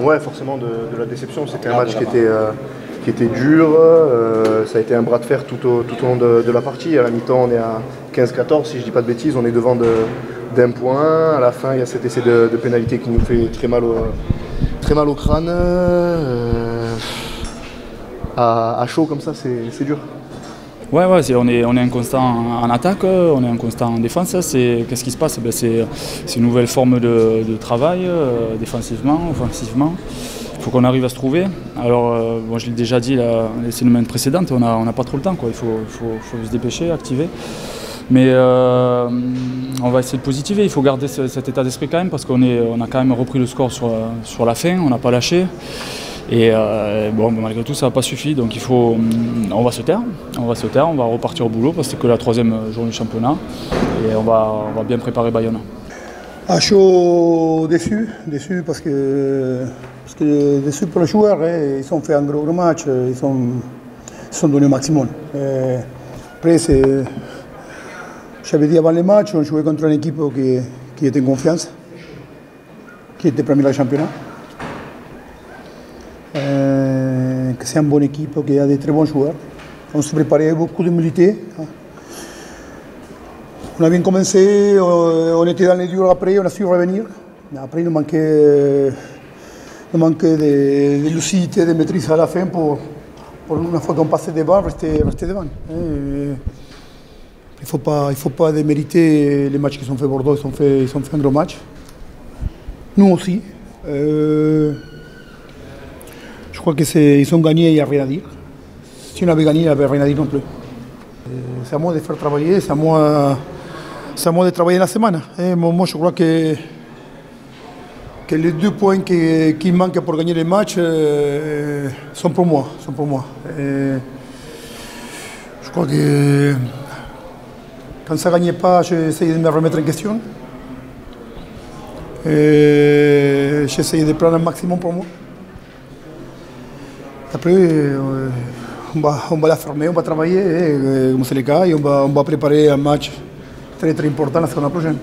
Ouais, forcément de, de la déception. C'était un match qui était, euh, qui était dur. euh, ça a été un bras de fer tout au, tout au long de, de la partie. À la mi-temps, on est à 15-14, si je dis pas de bêtises. On est devant de- d'un point. À la fin, il y a cet essai de, pénalité qui nous fait très mal au, très mal au crâne. Euh, à, à chaud comme ça, c'est dur. Ouais, ouais, on, est, on est en attaque, euh, on est inconstant en défense. Qu'est-ce qui se passe? Ben, c'est, une nouvelle forme de, travail, euh, défensivement, offensivement. Il faut qu'on arrive à se trouver. Alors, euh, bon, je l'ai déjà dit la, les semaines précédentes, on n'a on n'a pas trop le temps. Il faut, faut, se dépêcher, activer. Mais euh, on va essayer de positiver. Il faut garder ce- cet état d'esprit quand même parce qu'on on a quand même repris le score sur, sur la fin. On n'a pas lâché. Et euh, bon, ben, malgré tout, ça n'a pas suffi. Donc il faut, hum, on va se taire. On va se taire. On va repartir au boulot parce que c'est que la troisième journée du championnat. Et on va, on va bien préparer Bayonne. À chaud déçu, déçu parce que, parce que déçu pour les joueurs, hein, ils ont fait un gros, gros match, ils ont, ils sont donnés au maximum. Après, j'avais dit avant le match, on jouait contre une équipe qui, qui était en confiance, qui était première du championnat. Euh, que c'est une bonne équipe, qui a de très bons joueurs. On se préparait avec beaucoup d'humilité. On a bien commencé, on était dans les durs après, on a su revenir. Après, il nous manquait, nous de, lucidité, de maîtrise à la fin pour, une fois qu'on passait devant, rester, rester devant. Il ne faut pas, il faut pas démériter les matchs qu'ils ont fait Bordeaux, ils ont fait, un gros match. Nous aussi. Euh, crois qu'ils ont gagné, il n'y a rien à dire. Si on avait gagné, il n'y avait rien à dire non plus. C'est à moi de faire travailler, c'est à moi, à moi de travailler la semaine. hein. Moi, moi, je crois que, que les deux points qui, qui manquent pour gagner les matchs euh, sont pour moi. Sont pour moi. Et je crois que quand ça ne gagnait pas, j'essayais de me remettre en question. Et J'essayais de prendre un maximum pour moi. Après, euh, on, va, on va la fermer, on va travailler, comme c'est le cas, et on va, on va préparer un match très très important la semaine prochaine.